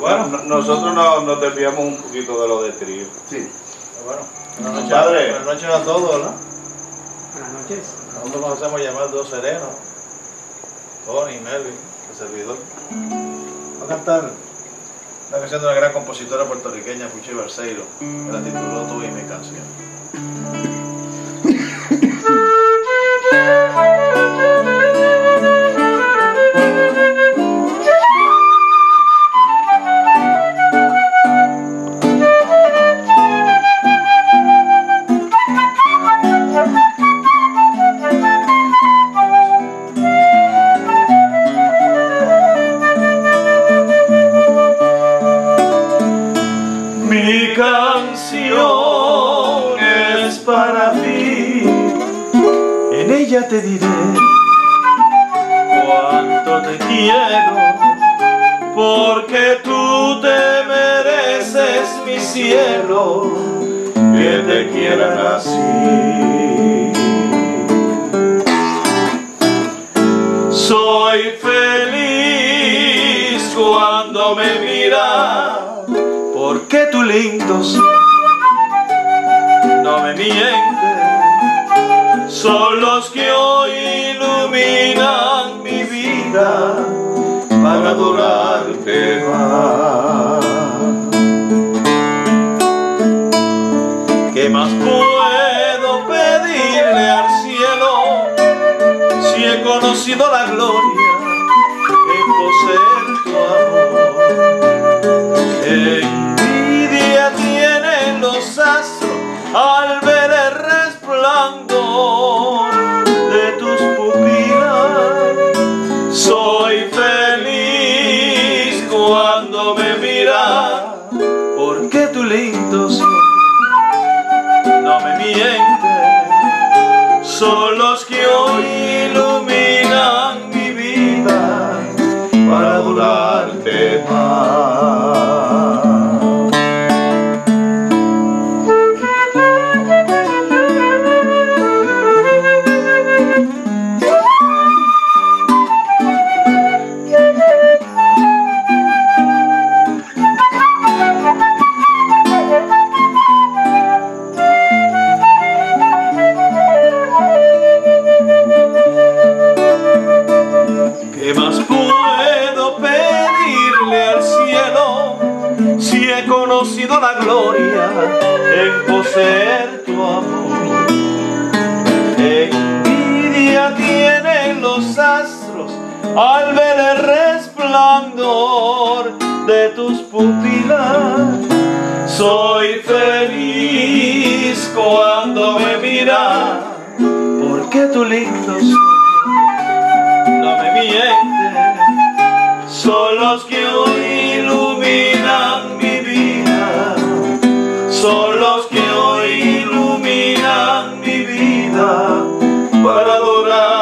Bueno, nosotros nos, nos desviamos un poquito de lo de trío. Sí. Bueno, buenas noches, Padre. buenas noches a todos, ¿no? Buenas noches. Nosotros nos hacemos llamar dos serenos. Tony, Melvin, el servidor. Vamos a cantar una canción de una gran compositora puertorriqueña, Puchi Barceiro, que la tituló Tú y mi canción. Mi canción es para ti. En ella te diré cuánto te quiero, porque tú te mereces mi cielo, que te quieran así. Soy feliz cuando me miras porque tu lindos no me mienten, son los que hoy iluminan mi vida para adorarte más. ¿Qué más puedo pedirle al cielo si he conocido la gloria al ver el resplandor de tus pupilas. Soy feliz cuando me miras, porque tu lindo conocido la gloria en poseer tu amor? Envidia tienen los astros al ver el resplandor de tus pupilas. Soy feliz cuando me miras, porque tu lindo no me mienten, son los que hoy que hoy iluminan mi vida para adorar